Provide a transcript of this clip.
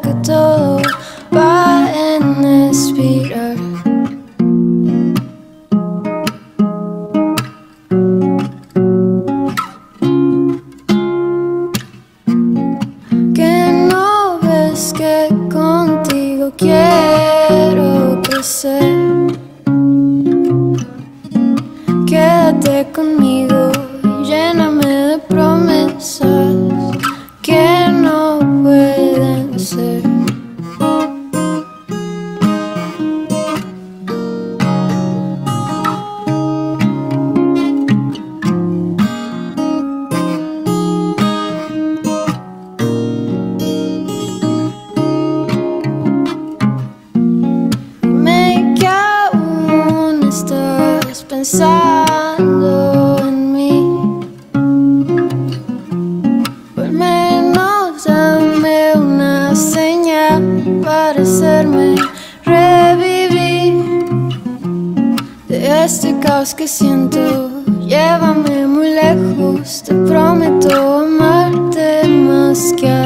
que todo va en espiral. Que no ves que contigo quiero crecer. Quédate conmigo estás pensando en mí. Al menos dame una señal para hacerme revivir de este caos que siento. Llévame muy lejos, te prometo amarte más que a